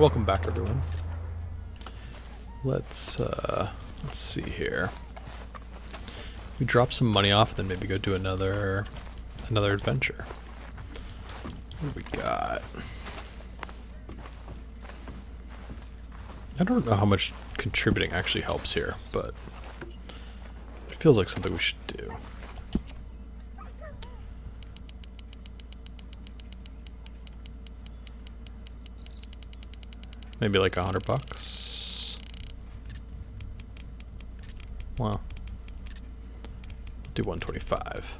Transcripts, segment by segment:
Welcome back, everyone. Let's uh, let's see here. We drop some money off, and then maybe go do another another adventure. What we got? I don't know how much contributing actually helps here, but it feels like something we should do. Maybe like a hundred bucks. Well, do 125.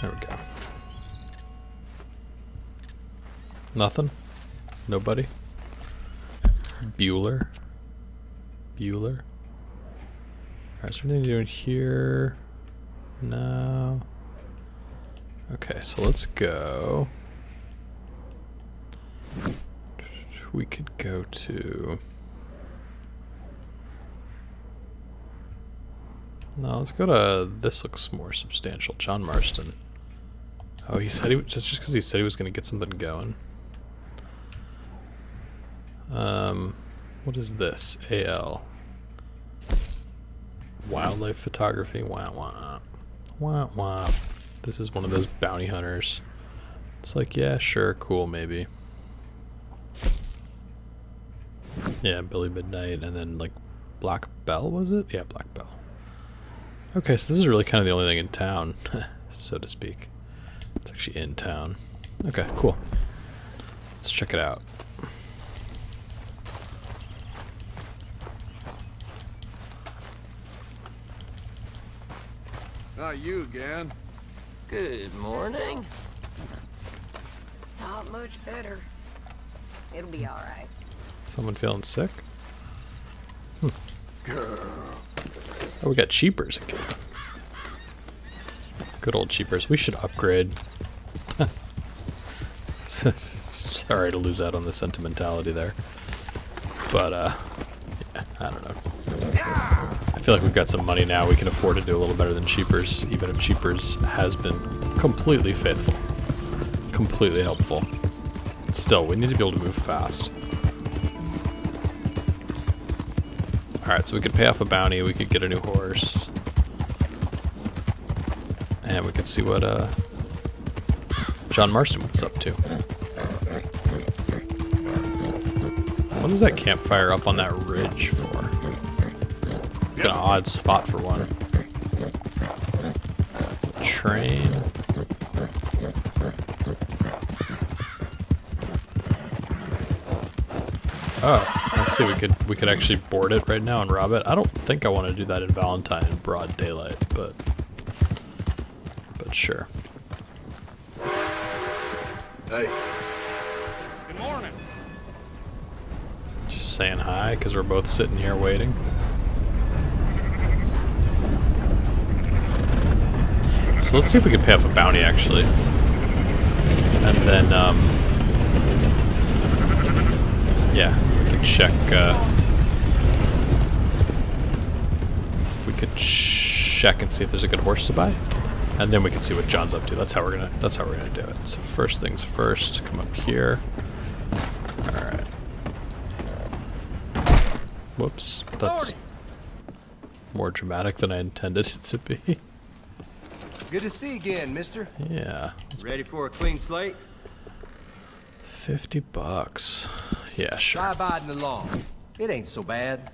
There we go. Nothing? Nobody? Bueller? Bueller? Alright, is there anything doing here? No. Okay, so let's go. We could go to... No, let's go to... This looks more substantial. John Marston. Oh, he said he... Just because he said he was going to get something going. Um, what is this? AL. Wildlife photography. Wah wah. Wah wah. This is one of those bounty hunters. It's like, yeah, sure, cool, maybe. Yeah, Billy Midnight, and then like Black Bell, was it? Yeah, Black Bell. Okay, so this is really kind of the only thing in town, so to speak. It's actually in town. Okay, cool. Let's check it out. Not you again. Good morning. Not much better. It'll be alright. Someone feeling sick? Hmm. Oh, we got cheapers again. Good old cheapers. We should upgrade. Sorry to lose out on the sentimentality there. But, uh, yeah, I don't know. I feel like we've got some money now. We can afford to do a little better than Cheapers, even if Cheapers has been completely faithful. Completely helpful. Still, we need to be able to move fast. Alright, so we could pay off a bounty, we could get a new horse. And we could see what uh, John Marston was up to. What is that campfire up on that ridge for? It's an odd spot for one. Train. Oh, see. We could we could actually board it right now and rob it. I don't think I want to do that in Valentine in broad daylight, but but sure. Hey, Good morning. Just saying hi because we're both sitting here waiting. So let's see if we can pay off a bounty actually, and then um, yeah, we check. Uh, we could check and see if there's a good horse to buy, and then we can see what John's up to. That's how we're gonna. That's how we're gonna do it. So first things first, come up here. All right. Whoops, that's more dramatic than I intended it to be. Good to see you again, mister. yeah, Ready for a clean slate? 50 bucks. Yeah, sure. Try abiding the law. It ain't so bad.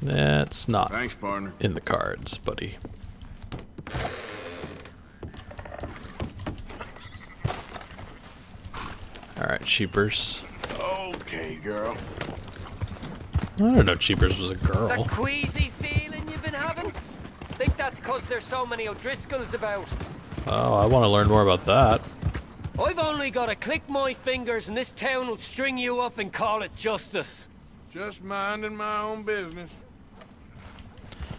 That's not thanks, partner. in the cards, buddy. Alright, Cheapers. Okay, girl. I don't know Cheapers was a girl. That queasy feeling you've been having? Think that's cause there's so many O'Driscolls about. Oh, I want to learn more about that. I've only gotta click my fingers and this town will string you up and call it justice. Just minding my own business.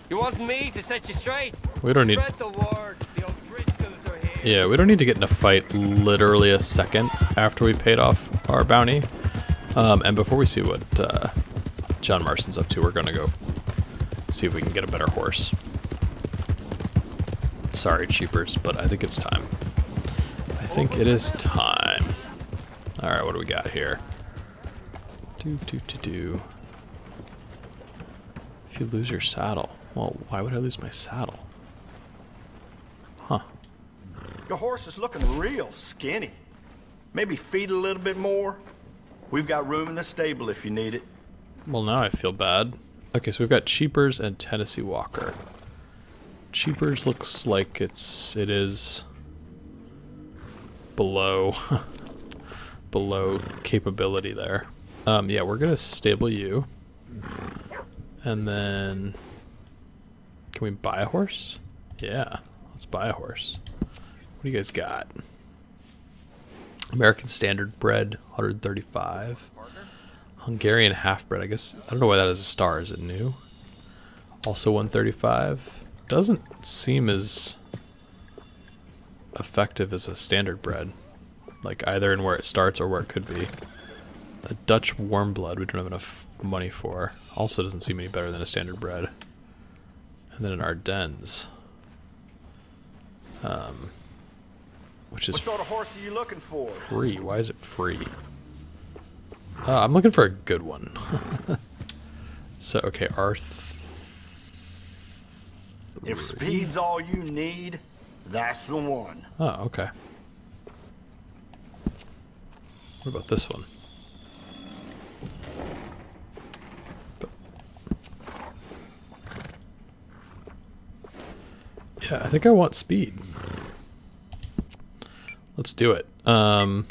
You want me to set you straight? We don't need... Spread the word. The are here. Yeah, we don't need to get in a fight literally a second after we paid off our bounty. Um, and before we see what uh, John Marston's up to, we're going to go see if we can get a better horse. Sorry, cheapers, but I think it's time. I think it is time. All right, what do we got here? Do do do do. If you lose your saddle, well, why would I lose my saddle? Huh? Your horse is looking real skinny. Maybe feed a little bit more. We've got room in the stable if you need it. Well, now I feel bad. Okay, so we've got Cheapers and Tennessee Walker. Cheapers looks like it's it is below below capability there. Um, yeah, we're gonna stable you, and then can we buy a horse? Yeah, let's buy a horse. What do you guys got? American Standard Bred, 135. Hungarian Half-Bred, I guess. I don't know why that is a star. Is it new? Also 135. Doesn't seem as effective as a standard bred. Like either in where it starts or where it could be. A Dutch warm blood we don't have enough money for. Also doesn't seem any better than a standard bred. And then an Ardennes. Um, which is What sort of horse are you looking for? free. Why is it free? Uh, I'm looking for a good one. so, okay, Arth. If speed's all you need, that's the one. Oh, okay. What about this one? Yeah, I think I want speed. Let's do it. Um,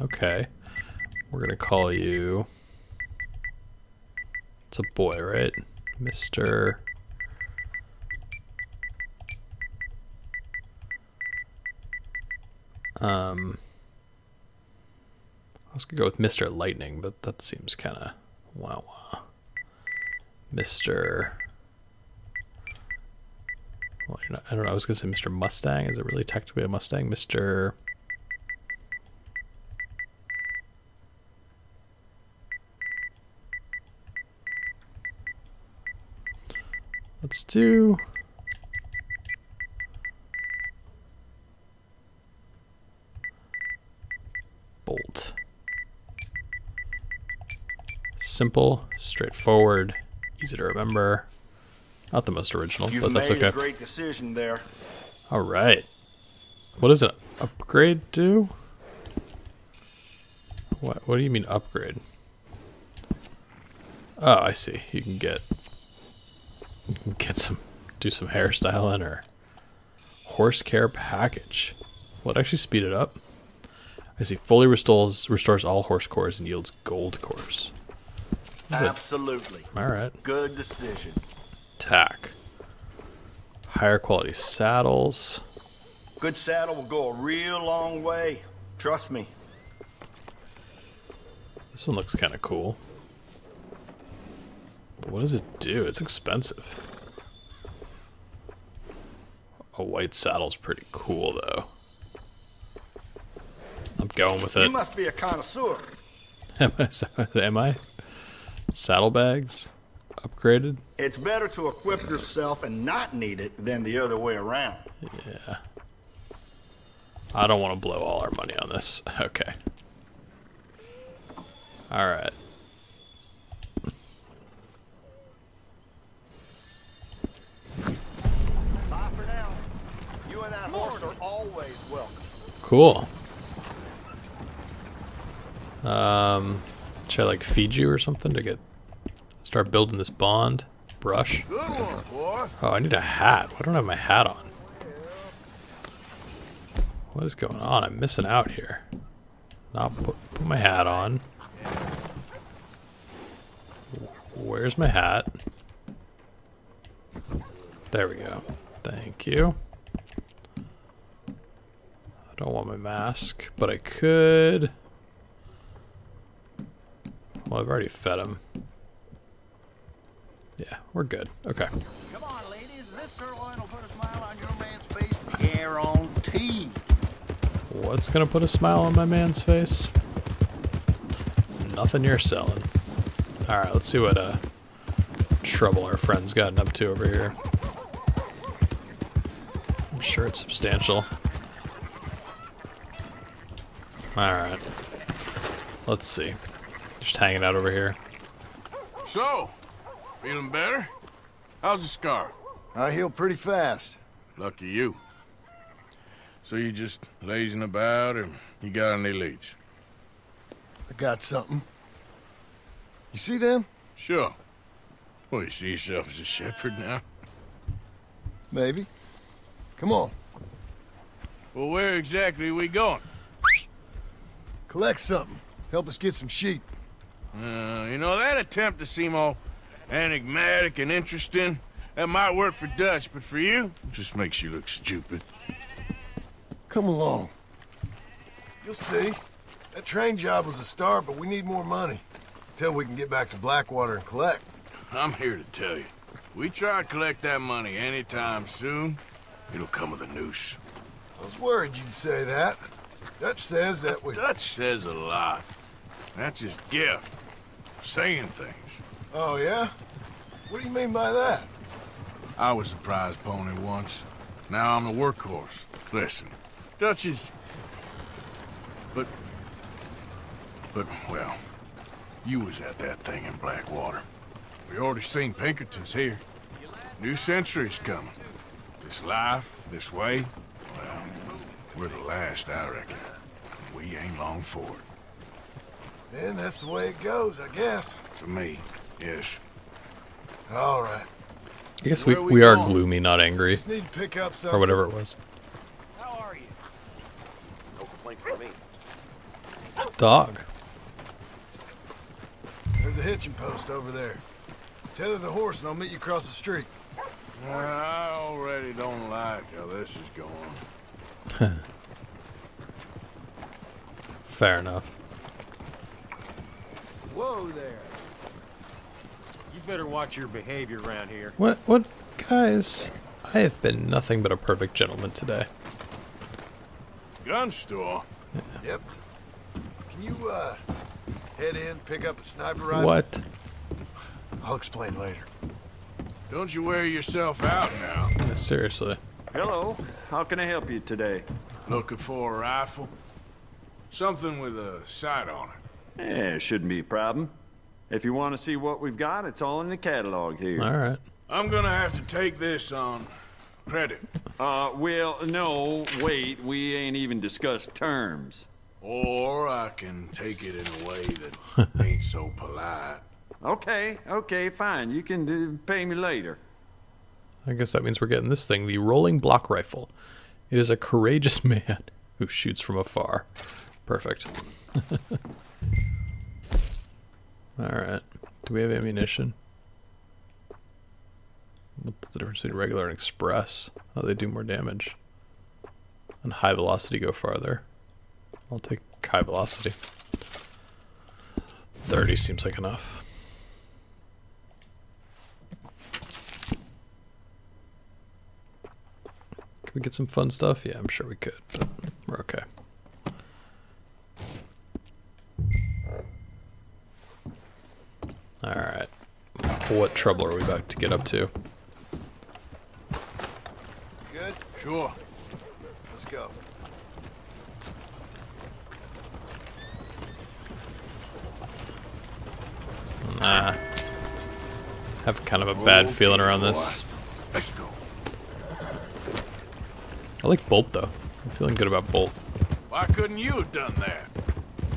okay. We're gonna call you. It's a boy, right? Mr. Um, I was gonna go with Mr. Lightning, but that seems kind of wow, wow. Mr. Well, not, I don't know. I was gonna say Mr. Mustang. Is it really technically a Mustang, Mr. Let's do. Bolt. Simple, straightforward, easy to remember. Not the most original, You've but made that's a great decision there. All right. What does an upgrade do? What What do you mean upgrade? Oh, I see. You can get you can get some do some hairstyling or horse care package. Will it actually speed it up? I see. Fully restores restores all horse cores and yields gold cores. Absolutely. All right. Good decision. Tack. Higher quality saddles. Good saddle will go a real long way. Trust me. This one looks kind of cool. But what does it do? It's expensive. A white saddle's pretty cool, though. I'm going with it. You must be a connoisseur. Am I? Am I? Saddlebags? Upgraded? It's better to equip yourself and not need it than the other way around. Yeah. I don't want to blow all our money on this. Okay. Alright. Bye for now. You and that horse are always welcome. Cool. Um, should I like feed you or something to get start building this bond? Brush. Good one, boy. Oh, I need a hat. Why don't I have my hat on? What is going on? I'm missing out here. Now put, put my hat on. Where's my hat? There we go. Thank you. I don't want my mask, but I could. Well, I've already fed him. Yeah, we're good. Okay. Come on, ladies. This sirloin will put a smile on your man's face. Guaranteed. What's gonna put a smile on my man's face? Nothing you're selling. Alright, let's see what uh trouble our friend's gotten up to over here. I'm sure it's substantial. Alright. let's see. Just hanging out over here. So, feeling better? How's the scar? I heal pretty fast. Lucky you. So you just lazing about, or you got any leads? I got something. You see them? Sure. Well, you see yourself as a shepherd now? Maybe. Come on. Well, where exactly are we going? Collect something. Help us get some sheep. Uh, you know, that attempt to seem all enigmatic and interesting, that might work for Dutch, but for you, it just makes you look stupid. Come along. You'll see. That train job was a start, but we need more money. Until we can get back to Blackwater and collect. I'm here to tell you, we try to collect that money anytime soon, it'll come with a noose. I was worried you'd say that. Dutch says that we... Dutch says a lot. That's his gift. Saying things. Oh, yeah? What do you mean by that? I was a prize pony once. Now I'm the workhorse. Listen, Dutch is... But... But, well, you was at that thing in Blackwater. We already seen Pinkertons here. New century's coming. This life, this way, well, we're the last, I reckon. We ain't long for it. Then that's the way it goes, I guess. For me, yes. All right. I guess we, are we we are gloomy, not angry. Just need to pick up something. Or whatever it was. How are you? No complaints from me. Dog. There's a hitching post over there. Tether the horse and I'll meet you across the street. I already don't like how this is going. Fair enough. Whoa there. You better watch your behavior around here. What, what, guys? I have been nothing but a perfect gentleman today. Gun store? Yep. Can you, uh, head in, pick up a sniper rifle? What? I'll explain later. Don't you wear yourself out now. Yeah, seriously. Hello. How can I help you today? Looking for a rifle? Something with a sight on it. Eh, shouldn't be a problem. If you want to see what we've got, it's all in the catalog here. All right. I'm gonna have to take this on credit. Uh, well, no, wait, we ain't even discussed terms. Or I can take it in a way that ain't so polite. Okay, okay, fine. You can uh, pay me later. I guess that means we're getting this thing, the rolling block rifle. It is a courageous man who shoots from afar. Perfect. Alright. Do we have ammunition? What's the difference between regular and express? Oh, they do more damage. And high velocity go farther. I'll take high velocity. 30 seems like enough. Can we get some fun stuff? Yeah, I'm sure we could, but we're okay. Alright. What trouble are we about to get up to? Good? Sure. Let's go. Nah. Have kind of a bad oh, feeling around this. Let's go. I like Bolt though. I'm feeling good about Bolt. Why couldn't you have done that?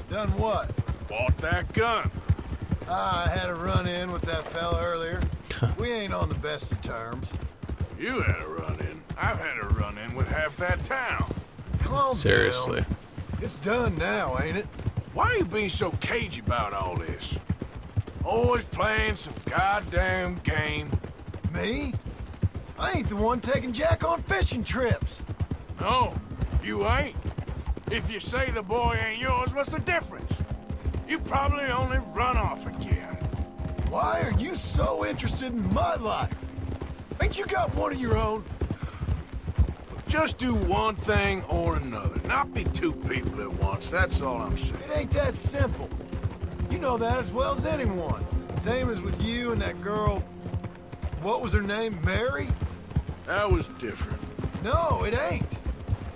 Done what? Bought that gun. Ah, I had a run-in with that fella earlier. we ain't on the best of terms. You had a run-in. I've had a run-in with half that town. Calm Seriously. down. It's done now, ain't it? Why are you being so cagey about all this? Always playing some goddamn game. Me? I ain't the one taking Jack on fishing trips. No, you ain't. If you say the boy ain't yours, what's the difference? You probably only run off again. Why are you so interested in my life? Ain't you got one of your own? Just do one thing or another. Not be two people at once, that's all I'm saying. It ain't that simple. You know that as well as anyone. Same as with you and that girl. What was her name? Mary? That was different. No, it ain't.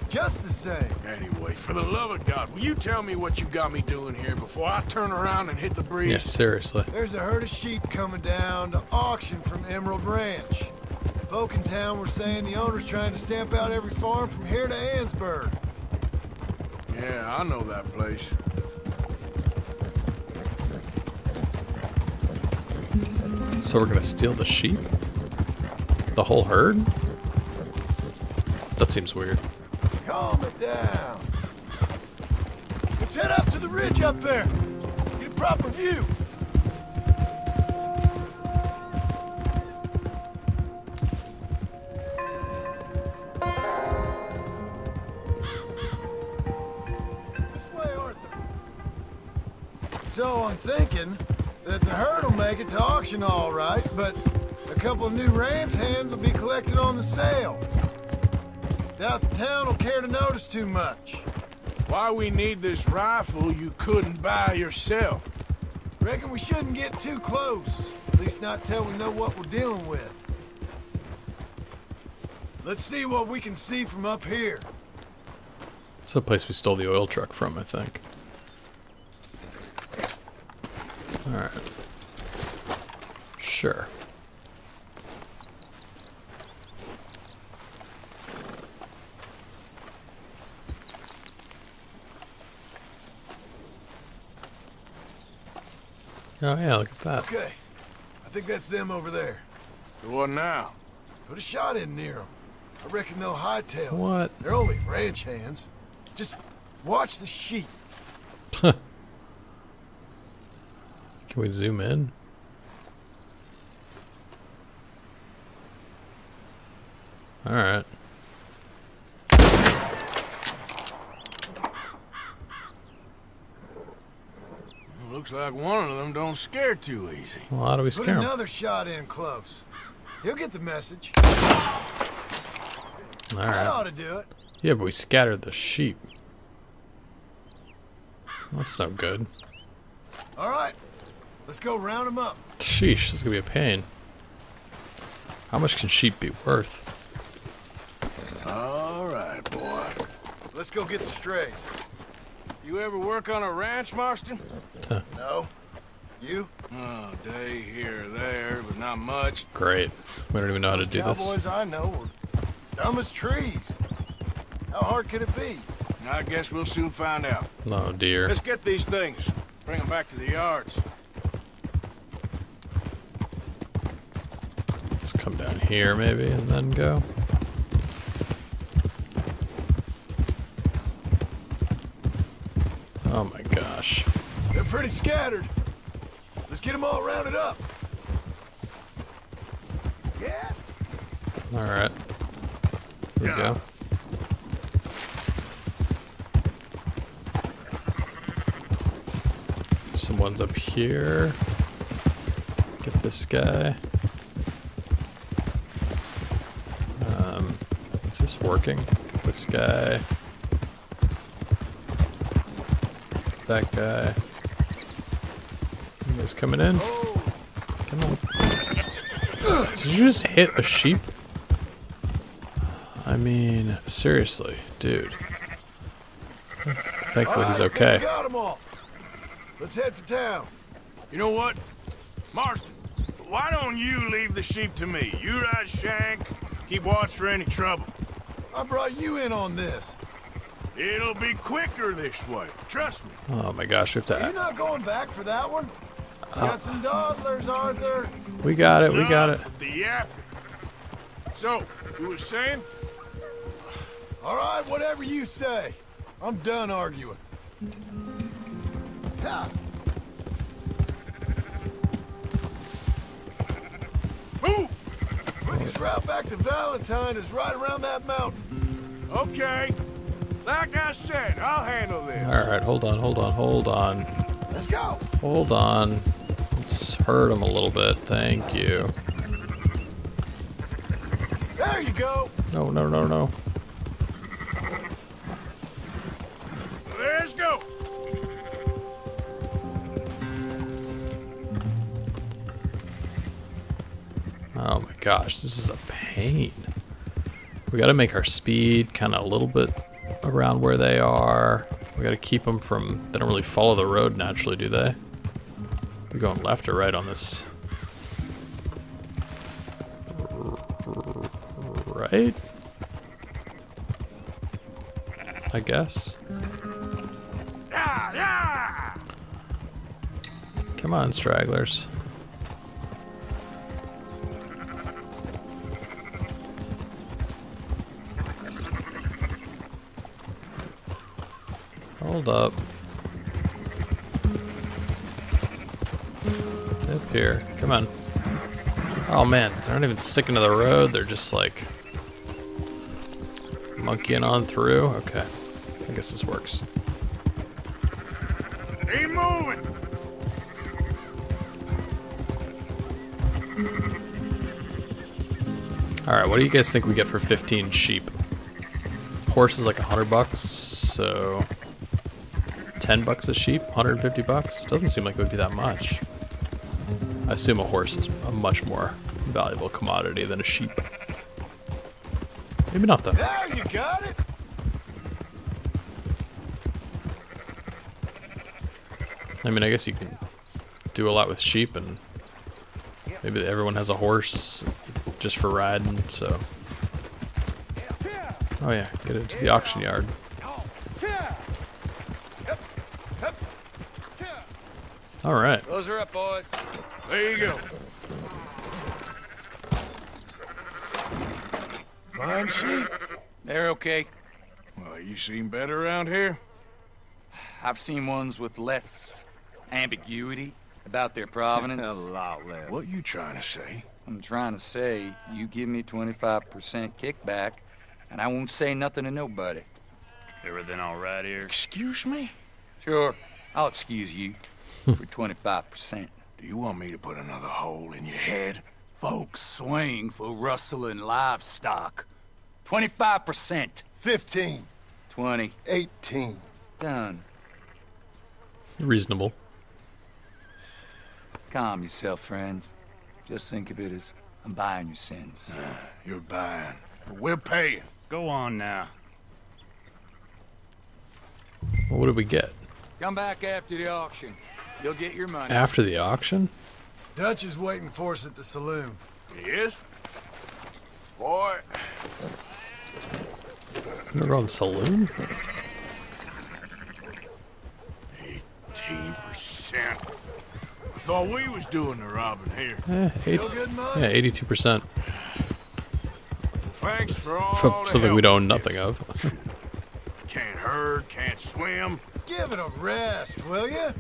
Just the same. Anyway, for the love of God, will you tell me what you got me doing here before I turn around and hit the breeze? Yeah, seriously. There's a herd of sheep coming down to auction from Emerald Ranch. Folk in town were saying the owner's trying to stamp out every farm from here to Annesburg. Yeah, I know that place. So we're gonna steal the sheep? The whole herd? That seems weird. Calm it down. Let's head up to the ridge up there. Get a proper view. This way, Arthur. So I'm thinking that the herd will make it to auction all right, but a couple of new ranch hands will be collected on the sale. Doubt the town will care to notice too much. Why we need this rifle you couldn't buy yourself? Reckon we shouldn't get too close. At least not till we know what we're dealing with. Let's see what we can see from up here. It's the place we stole the oil truck from, I think. Alright. Sure. Oh yeah, look at that. Okay. I think that's them over there. So what now? Put a shot in near them. I reckon they'll hightail. What? They're only ranch hands. Just watch the sheep. Can we zoom in? Alright. Looks like one of them don't scare too easy. Well, how do we Put scare 'em? another shot in close. He'll get the message. That ought to do it. Yeah, but we scattered the sheep. That's no good. All right. Let's go round them up. Sheesh, this is gonna be a pain. How much can sheep be worth? All right, boy. Let's go get the strays. You ever work on a ranch, Marston? No? You? Oh, day here or there, but not much. Great. We don't even know how to do this. Cowboys I know are dumb as trees. How hard could it be? I guess we'll soon find out. Oh, dear. Let's get these things. Bring them back to the yards. Let's come down here maybe and then go. Oh my gosh. They're pretty scattered. Let's get them all rounded up. Yeah. Alright. Here we go. Someone's up here. Get this guy. Um, is this working? Get this guy. That guy. You guys coming in? Come on. Did you just hit a sheep? I mean, seriously, dude. Thankfully he's okay. Got them all. Let's head for town. You know what? Marston, why don't you leave the sheep to me? You ride Shank, keep watch for any trouble. I brought you in on this. It'll be quicker this way. Trust me. Oh my gosh, we have to. Are you to. not going back for that one? You got some dawdlers, Arthur. We got it, we got it. The yapping. So, you were saying? All right, whatever you say. I'm done arguing. Ha! Move! Quickest route back to Valentine is right around that mountain. Okay. Like I said, I'll handle this. Alright, hold on, hold on, hold on. Let's go. Hold on. Let's hurt him a little bit. Thank you. There you go. No, no, no, no. Let's go. Oh my gosh, this is a pain. We gotta make our speed kind of a little bit around where they are. We gotta keep them from. They don't really follow the road naturally, do they? They're going left or right on this. Right? I guess. Come on, stragglers. Hold up. Up here. Come on. Oh man, they're not even sticking to the road. They're just like monkeying on through. Okay. I guess this works. Keep moving. Alright, what do you guys think we get for 15 sheep? Horse is like a 100 bucks, so 10 bucks a sheep, 150 bucks? Doesn't seem like it would be that much. I assume a horse is a much more valuable commodity than a sheep. Maybe not though. There you got it. I mean, I guess you can do a lot with sheep, and maybe everyone has a horse just for riding, so. Oh, yeah, get it to the auction yard. Alright. Those are up, boys. There you go. Fine sheep. They're okay. Well, you seem better around here. I've seen ones with less ambiguity about their provenance. A lot less. What you trying to say? I'm trying to say, you give me 25% kickback, and I won't say nothing to nobody. Everything all right here? Excuse me? Sure, I'll excuse you for 25%. Do you want me to put another hole in your head? Folks swing for rustling livestock. 25%. 15. 20. 18. Done. Reasonable. Calm yourself, friend. Just think of it as I'm buying your sins. You're buying. But we're paying. Go on now. Well, what did we get? Come back after the auction. You'll get your money. After the auction? Dutch is waiting for us at the saloon. Yes? Boy, We're going to the saloon? 18%. I thought we was doing the robbing here. Eh, eight, Still good money? yeah, 82%. Thanks for all For the something we help. know nothing of. Can't herd, can't swim. Give it a rest, will ya?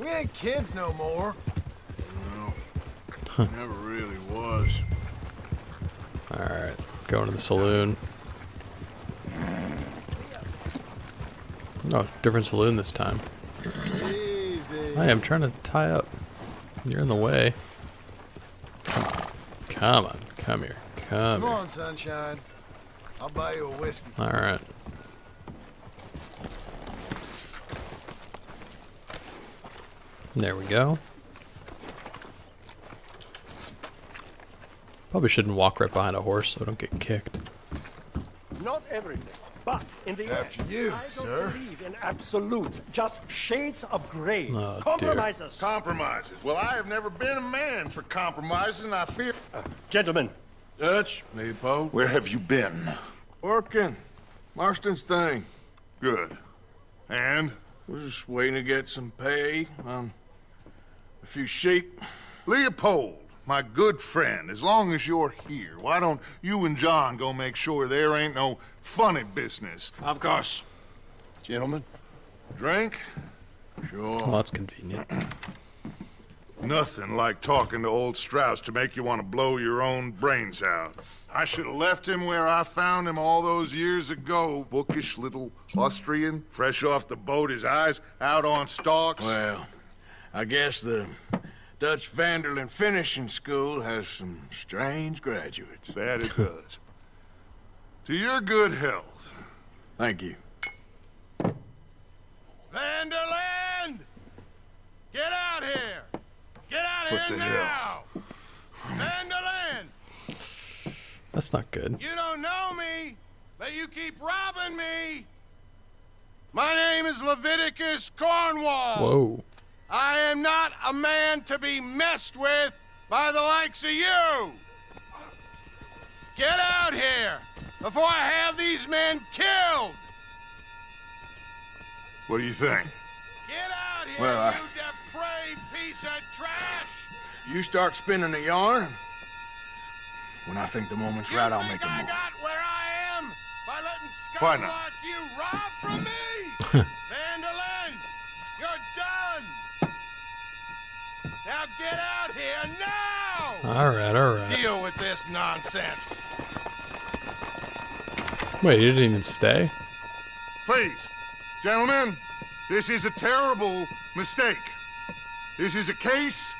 We ain't kids no more. No, never really was. Alright, going to the saloon. No, different saloon this time. Easy. I am trying to tie up. You're in the way. Come on. Come on. Come here. Come Come here. on, sunshine. I'll buy you a whiskey. Alright. There we go. Probably shouldn't walk right behind a horse so I don't get kicked. Not everything, but in the After end, you, I don't sir. believe in absolutes, just shades of gray. Oh, dear. Compromises. Compromises. Well, I have never been a man for compromising. I fear. Uh, gentlemen, Dutch, Leopold. Where have you been? Working. Marston's thing. Good. And? We're just waiting to get some pay on a few sheep. Leopold, my good friend, as long as you're here, why don't you and John go make sure there ain't no funny business? Of course. Gentlemen? Drink? Sure. Well, that's convenient. Nothing like talking to old Strauss to make you want to blow your own brains out. I should have left him where I found him all those years ago. Bookish little Austrian, fresh off the boat, his eyes out on stalks. Well, I guess the Dutch Van der Linde Finishing School has some strange graduates. That it does. to your good health. Thank you. Van der Linde! Get out here! Get out What here now! Van der Linde! That's not good. You don't know me, but you keep robbing me. My name is Leviticus Cornwall. Whoa. I am not a man to be messed with by the likes of you. Get out here before I have these men killed. What do you think? Get out here, Well, I- you depraved piece of trash! You start spinning the yarn. When I think the moment's right, I'll make a I move. got where I am by letting Why not? you rob from me? Now get out here now. All right, all right. Deal with this nonsense. Wait, you didn't even stay? Please, gentlemen, this is a terrible mistake. This is a case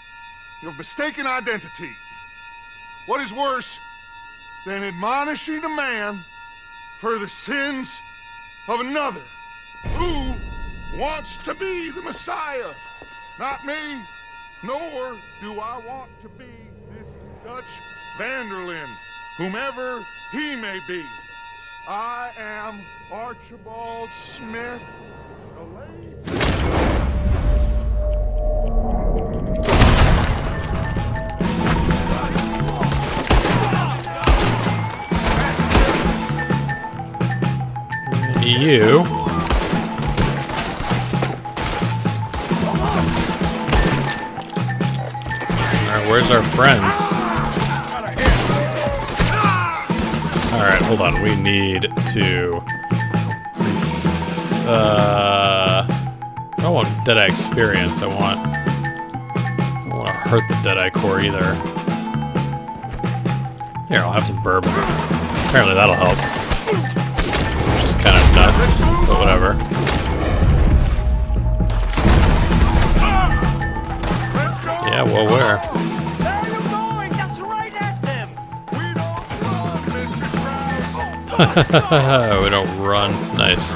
of mistaken identity. What is worse than admonishing a man for the sins of another who wants to be the Messiah? Not me, nor do I want to be this Dutch Van der Linde, whomever he may be. I am Archibald Smith. You. Our friends? Alright, hold on. We need to. Uh. I don't want Deadeye experience. I want. I don't want to hurt the Deadeye core either. Here, I'll have some bourbon. Apparently that'll help. Which is kind of nuts, but whatever. Yeah, well, where? we don't run. Nice.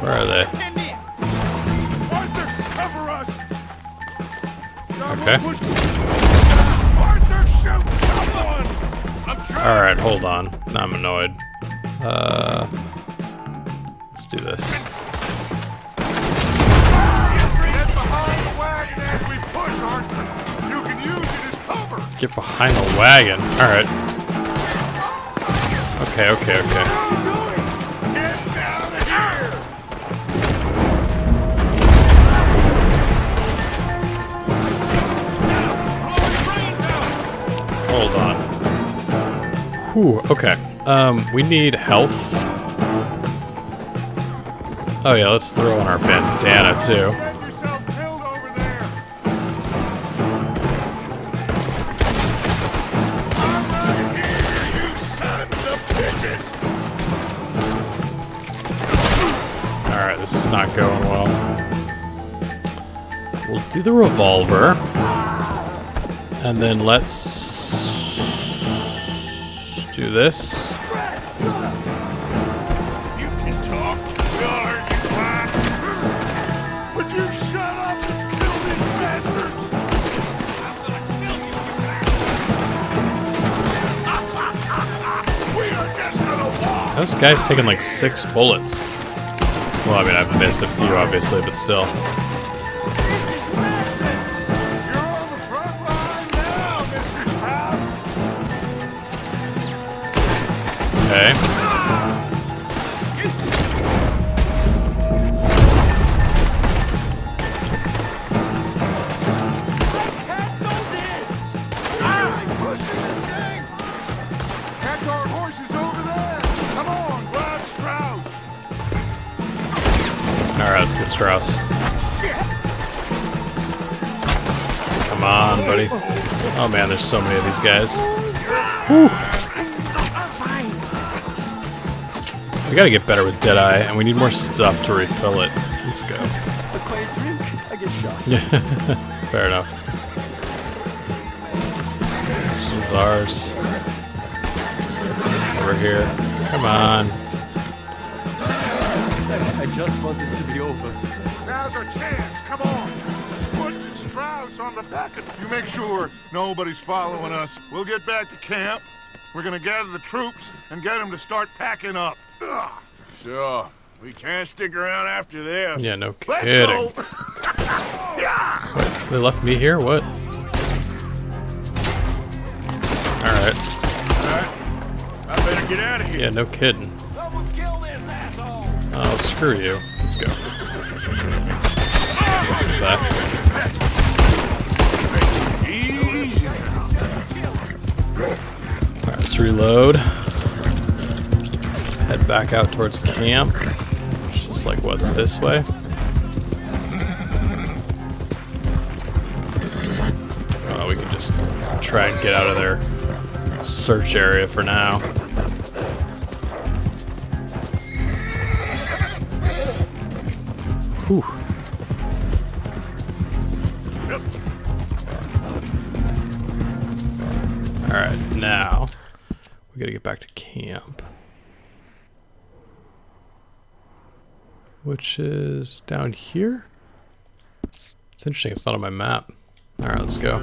Where are they? Okay. Alright, hold on. I'm annoyed. Uh, let's do this. Get behind the wagon. Alright. Okay, okay, okay. Hold on. Whew, okay. Um, we need health. Oh yeah, let's throw in our bandana too. Do the revolver. And then let's do this. You can talk. Guard, you. Would you shut up and kill these bastards? I'm gonna kill you, We are just gonna walk. This guy's taking like six bullets. Well, I mean, I've missed a few, obviously, but still. Oh man, there's so many of these guys. Whew. We gotta get better with Deadeye, and we need more stuff to refill it. Let's go. A quiet drink, I get shot. Yeah, fair enough. This one's ours. Over here. Come on. I just want this to be over. Now's our chance. Come on. Put Strauss on the back of... You make sure nobody's following us. We'll get back to camp. We're gonna gather the troops and get them to start packing up. Ugh. Sure. We can't stick around after this. Yeah, no Let's kidding. go. What? They left me here? What? Alright. Alright. I better get out of here. Yeah, no kidding. Someone kill this asshole! Oh, screw you. Let's go. That. Alright, let's reload. Head back out towards camp. Which is like, what, this way? Oh, we can just try and get out of their search area for now. Whew. Alright, now we gotta get back to camp. Which is down here? It's interesting, it's not on my map. Alright, let's go.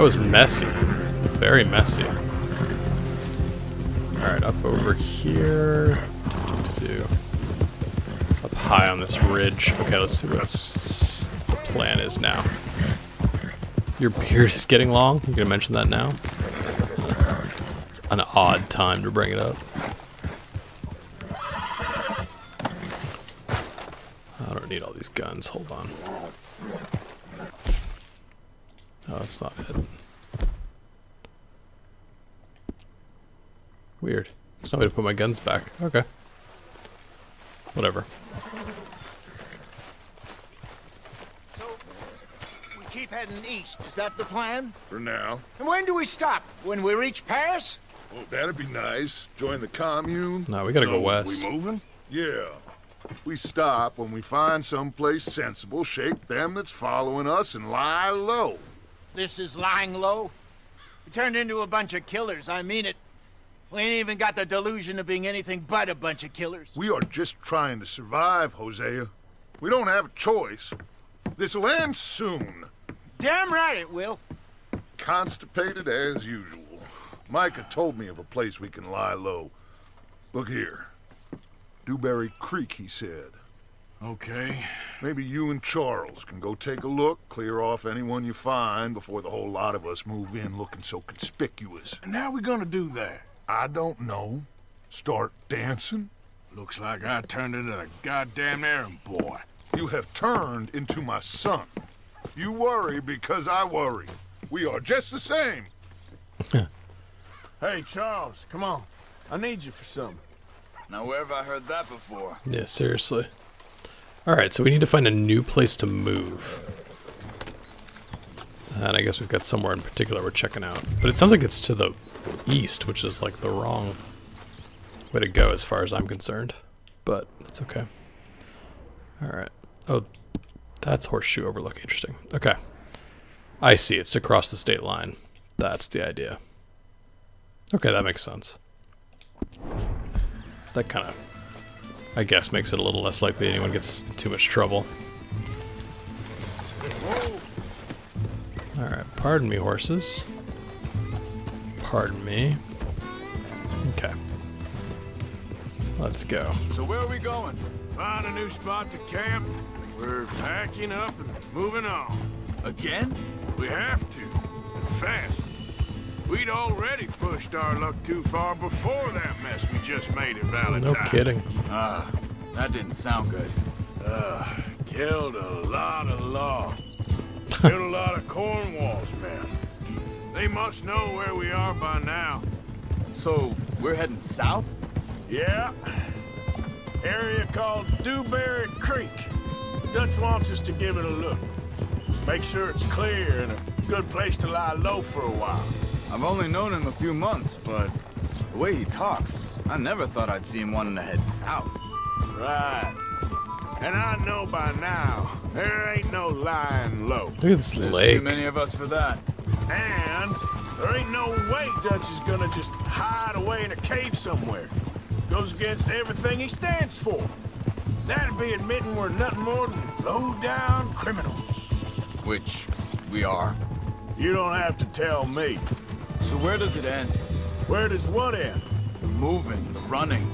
That was messy. Very messy. Alright, up over here. It's up high on this ridge. Okay, let's see what the plan is now. Your beard is getting long? You gonna mention that now? It's an odd time to bring it up. I don't need all these guns. Hold on. Oh, that's not it. Weird. There's no way to put my guns back. Okay. Whatever. So, We keep heading east. Is that the plan? For now. And when do we stop? When we reach Paris? Oh, that'd be nice. Join the commune. No, we gotta go west. We moving? Yeah. We stop when we find someplace sensible, shake them that's following us, and lie low. This is lying low. We turned into a bunch of killers. I mean it. We ain't even got the delusion of being anything but a bunch of killers. We are just trying to survive, Hosea. We don't have a choice. This'll end soon. Damn right it will. Constipated as usual. Micah told me of a place we can lie low. Look here. Dewberry Creek, he said. Okay. Maybe you and Charles can go take a look, clear off anyone you find before the whole lot of us move in looking so conspicuous. And how we gonna do that? I don't know. Start dancing? Looks like I turned into the goddamn errand boy. You have turned into my son. You worry because I worry. We are just the same. Hey, Charles, come on. I need you for something. Now, where have I heard that before? Yeah, seriously. Alright, so we need to find a new place to move. And I guess we've got somewhere in particular we're checking out. But it sounds like it's to the east, which is like the wrong way to go as far as I'm concerned. But that's okay. Alright. Oh, that's Horseshoe Overlook. Interesting. Okay. I see. It's across the state line. That's the idea. Okay, that makes sense. That kind of, I guess, makes it a little less likely anyone gets too much trouble. Alright, pardon me, horses. Pardon me. Okay. Let's go. So where are we going? Find a new spot to camp. We're packing up and moving on. Again? We have to. And fast. We'd already pushed our luck too far before that mess we just made at Valentine. No kidding. Ah, that didn't sound good. Uh, killed a lot of law. killed a lot of Cornwall's men. They must know where we are by now. So, we're heading south? Yeah. Area called Dewberry Creek. Dutch wants us to give it a look. Make sure it's clear and a good place to lie low for a while. I've only known him a few months, but the way he talks, I never thought I'd see him wanting to head south. Right. And I know by now, there ain't no lying low. Look at this There's lake. too many of us for that. And there ain't no way Dutch is gonna just hide away in a cave somewhere. Goes against everything he stands for. That'd be admitting we're nothing more than low-down criminals. Which we are. You don't have to tell me. So where does it end? Where does what end? The moving, the running.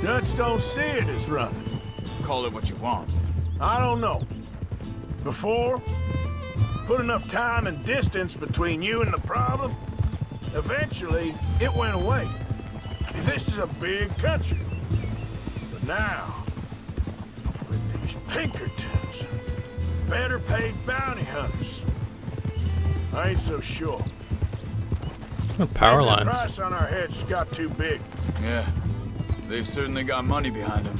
Dutch don't see it as running. Call it what you want. I don't know. Before, put enough time and distance between you and the problem, eventually it went away. I mean, this is a big country. But now, with these Pinkertons, better paid bounty hunters, I ain't so sure. Power The lines. price on our heads got too big. Yeah. They've certainly got money behind them.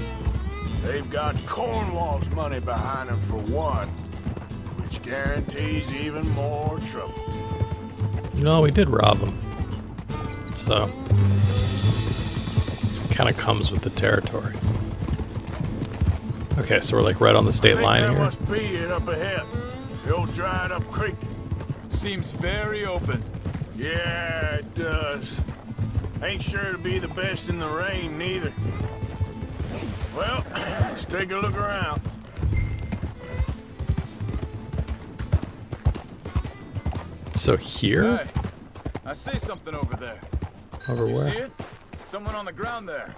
They've got Cornwall's money behind them for one, which guarantees even more trouble. No, we did rob them. So, it kind of comes with the territory. Okay, so we're like right on the state I think line that here. must be it up ahead. The old dried up creek. Seems very open. Yeah, it does. Ain't sure to be the best in the rain, neither. Well, let's take a look around. So here? Hey, I see something over there. Over you where? see it? Someone on the ground there.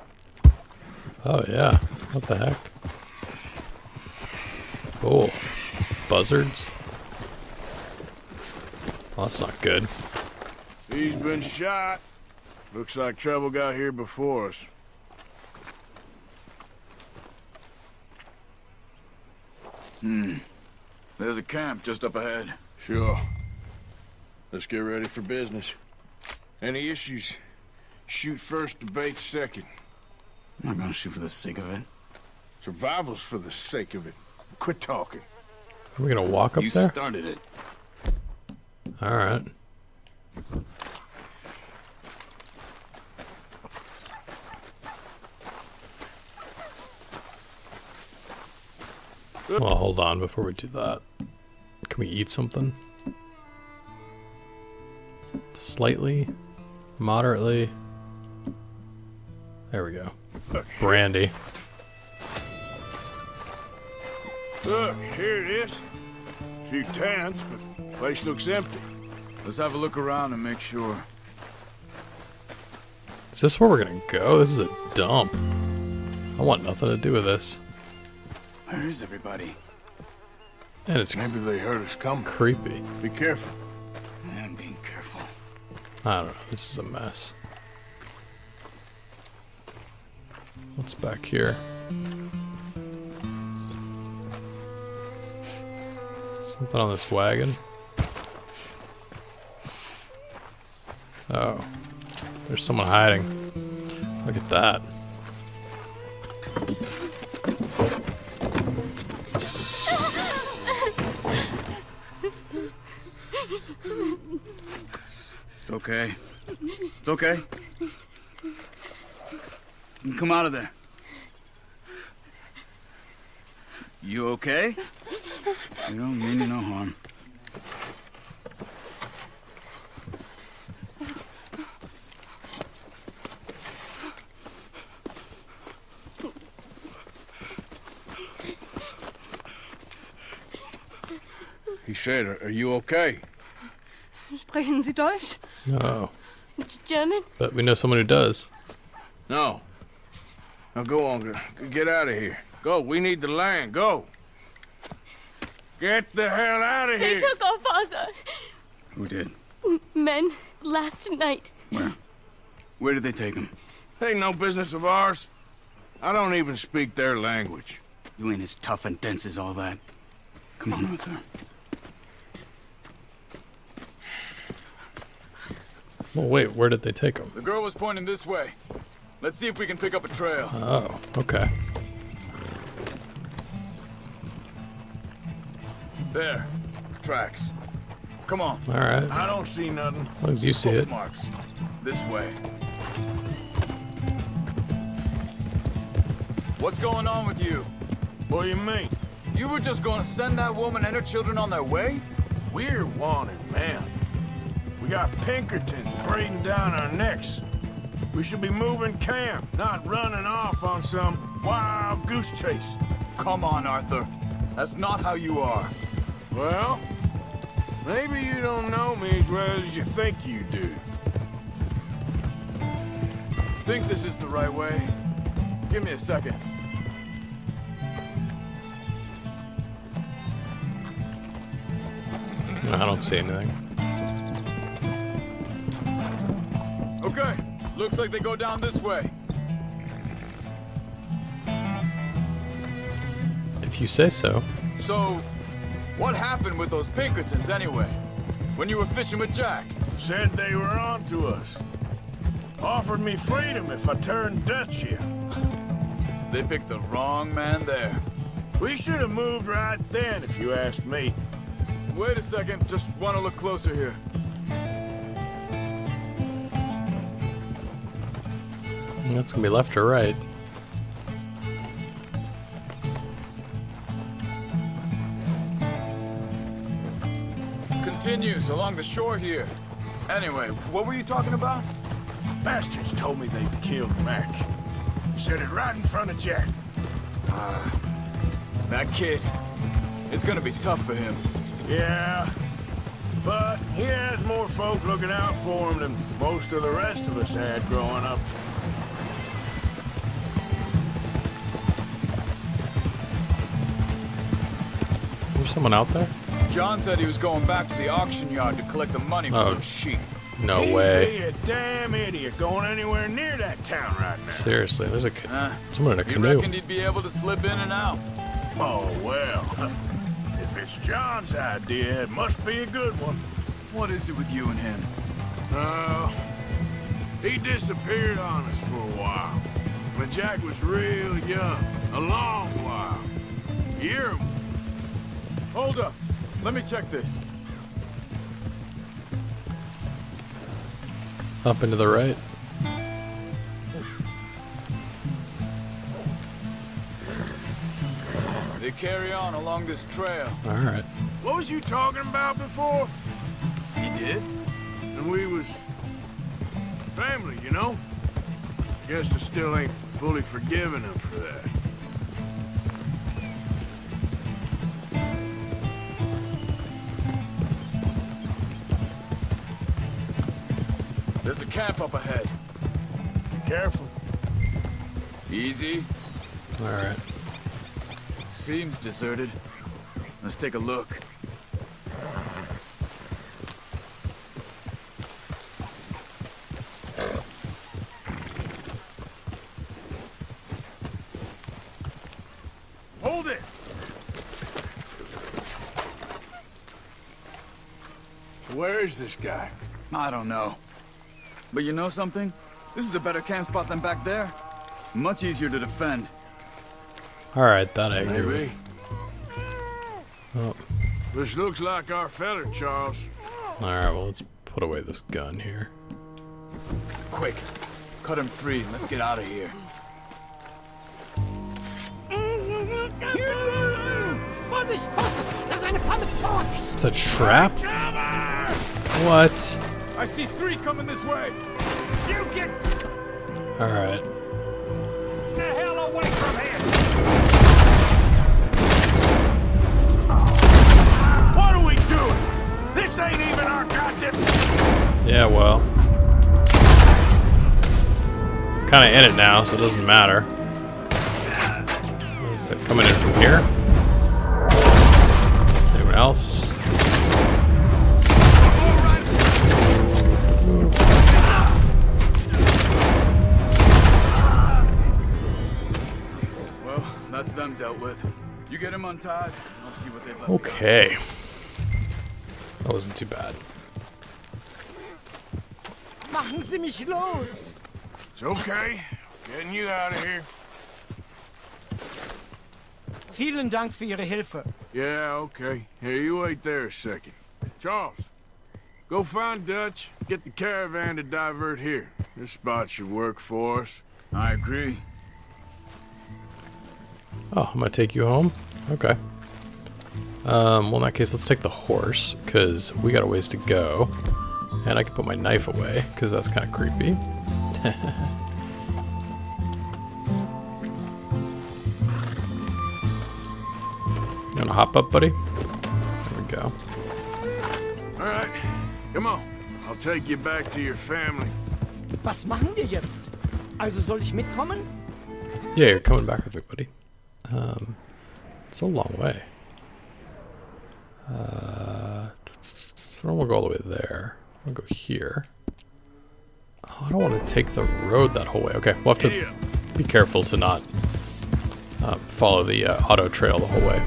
Oh yeah. What the heck? Oh, buzzards. Well, that's not good. He's been shot. Looks like trouble got here before us. Hmm. There's a camp just up ahead. Sure. Let's get ready for business. Any issues? Shoot first, debate second. I'm not gonna shoot for the sake of it. Survival's for the sake of it. Quit talking. Are we gonna walk up you there? started it. All right. Well, hold on before we do that. Can we eat something? Slightly, moderately. There we go. Brandy. Look, here it is. A Few tents, but the place looks empty. Let's have a look around and make sure. Is this where we're gonna go? This is a dump. I want nothing to do with this. Where is everybody? And it's Maybe they heard us come. creepy. Be careful. I'm being careful. I don't know. This is a mess. What's back here? Something on this wagon. Oh. There's someone hiding. Look at that. Okay. It's okay. You can come out of there. You okay? You don't mean no harm. He said, are, you okay? Sprechen Sie Deutsch? No. It's German? But we know someone who does. No. Now go on. Get out of here. Go. We need the land. Go. Get the hell out of They here. They took our father. Who did? Men last night. Where? Where did they take him? Ain't no business of ours. I don't even speak their language. You ain't as tough and dense as all that. Come on, Arthur. Well, wait. Where did they take him? The girl was pointing this way. Let's see if we can pick up a trail. Oh, okay. There. Tracks. Come on. All right. I don't see nothing. As long as you see Hoof it. marks. This way. What's going on with you? What do you mean? You were just going to send that woman and her children on their way? We're wanted, man. We got Pinkertons breathing down our necks. We should be moving camp, not running off on some wild goose chase. Come on, Arthur. That's not how you are. Well, maybe you don't know me as well as you think you do. Think this is the right way? Give me a second. I don't see anything. Okay, looks like they go down this way. If you say so. So, what happened with those Pinkertons anyway? When you were fishing with Jack? Said they were on to us. Offered me freedom if I turned Dutch here. They picked the wrong man there. We should have moved right then, if you asked me. Wait a second, just want to look closer here. That's gonna be left or right. Continues along the shore here. Anyway, what were you talking about? Bastards told me they'd killed Mac. Said it right in front of Jack. Ah, that kid. It's gonna be tough for him. Yeah, but he has more folk looking out for him than most of the rest of us had growing up. Someone out there? John said he was going back to the auction yard to collect the money for Oh. those sheep. No He'd way. be a damn idiot going anywhere near that town right now. Seriously, there's a ca- Uh, someone in a he canoe. reckoned he'd be able to slip in and out. Oh, well. If it's John's idea, it must be a good one. What is it with you and him? Uh, he disappeared on us for a while. When Jack was real young. A long while. Year Hold up. Let me check this. Up into the right. They carry on along this trail. Alright. What was you talking about before? He did? And we was family, you know? Guess I still ain't fully forgiven him for that. Camp up ahead. Be careful. Easy. Alright. Seems deserted. Let's take a look. Hold it! Where is this guy? I don't know. But you know something? This is a better camp spot than back there. Much easier to defend. Alright, that I agree Maybe. with. Oh. This looks like our feller, Charles. Alright, well, let's put away this gun here. Quick, cut him free and let's get out of here. Vorsicht, Vorsicht! Das ist eine Falle! Vorsicht! It's a trap? What? I see three coming this way. You get Alright. the hell away from here! What are we doing? This ain't even our goddamn... Yeah, well. Kinda in it now, so it doesn't matter. Is that coming in from here? Anyone else? Dealt with. You get him untied, I'll see what they've left. Okay. That wasn't too bad. Machen Sie mich los! It's okay. Getting you out of here. Vielen Dank für Ihre Hilfe. Yeah, okay. Here, you wait there a second. Charles, go find Dutch. Get the caravan to divert here. This spot should work for us. I agree. Oh, I'm gonna take you home? Okay. Um, well, in that case, let's take the horse, because we got a ways to go. And I can put my knife away, because that's kind of creepy. you wanna hop up, buddy? There we go. All right, come on. I'll take you back to your family. Was machen wir jetzt? Also soll ich mitkommen? Yeah, you're coming back with me, buddy. Um, it's a long way. Uh, to go all the way there. I'll go here. Oh, I don't want to take the road that whole way. Okay, we'll have to be careful to not uh, follow the uh, auto trail the whole way.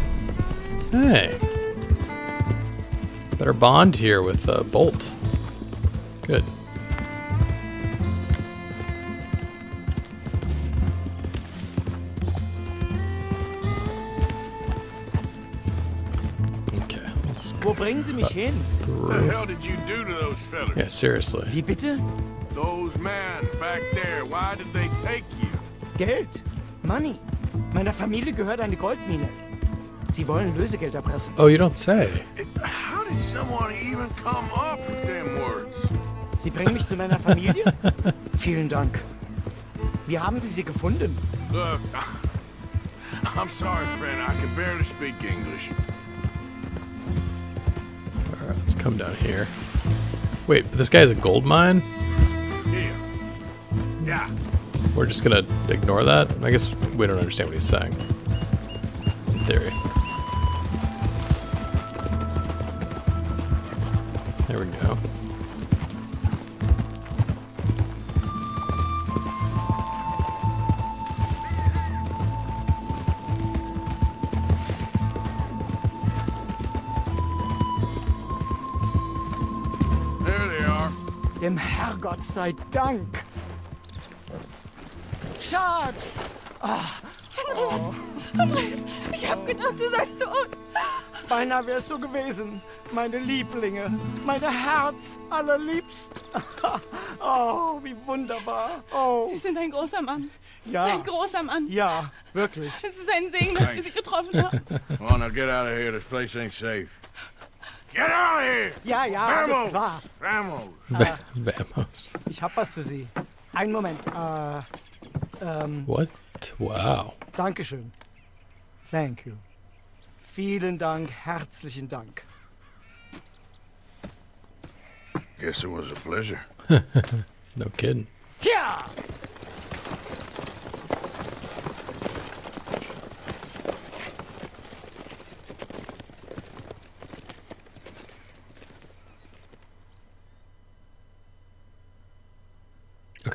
Hey. Better bond here with uh, Bolt. Good. Bringen Sie mich hin? What the hell did you do to those fellas? Yeah, seriously. Wie bitte? Those men back there, why did they take you? Geld. Money. Meiner Familie gehört eine Goldmine. Sie wollen Lösegeld erpressen. Oh, you don't say. How did someone even come up with them words? Sie bringen mich zu meiner Familie? Vielen Dank. Wie haben Sie sie gefunden? Look, I'm sorry, friend. I can barely speak English. Let's come down here. Wait, but this guy has a gold mine? Yeah. We're just gonna ignore that? I guess we don't understand what he's saying. In theory. Sei Dank. Schatz! Ah, Andreas, Andreas, ich hab gedacht, du seist tot. beinahe wär's so gewesen. Meine Lieblinge, meine Herz allerliebst. Oh, wie wunderbar. Oh, Sie sind ein großer Mann. ja. Ein großer Mann. Ja, wirklich. Es ist ein Segen, dass wir Sie getroffen haben. Come on, now get out of here. This place ain't safe. Get out of here! Ja, ja, alles klar. Vamos! Va- Vamos. Ich hab was für Sie. Einen Moment. Äh, ähm, What? Wow. Dankeschön. Thank you. Vielen Dank, herzlichen Dank. Guess it was a pleasure. No kidding. Ja!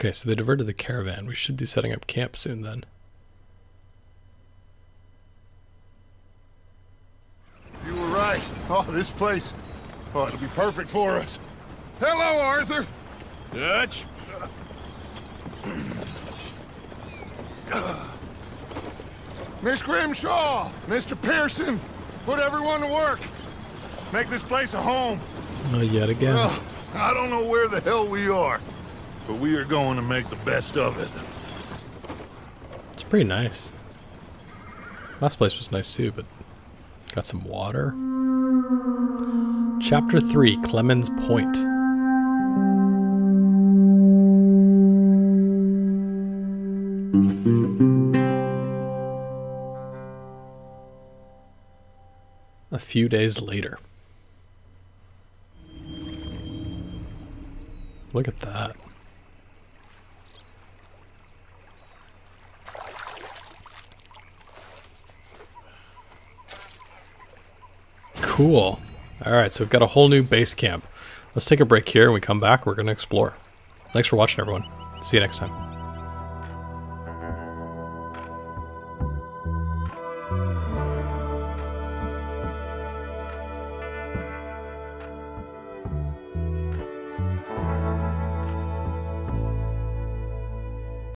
Okay, so they diverted the caravan. We should be setting up camp soon then. You were right. Oh, this place. Oh, it'll be perfect for us. Hello, Arthur. Dutch? Miss Grimshaw, Mr. Pearson, put everyone to work. Make this place a home. Oh, yet again. Well, I don't know where the hell we are, but we are going to make the best of it. It's pretty nice. Last place was nice too, but got some water. Chapter 3 Clemens Point. A few days later. Look at that. Cool. All right, so we've got a whole new base camp. Let's take a break here and we come back. We're going to explore. Thanks for watching, everyone. See you next time.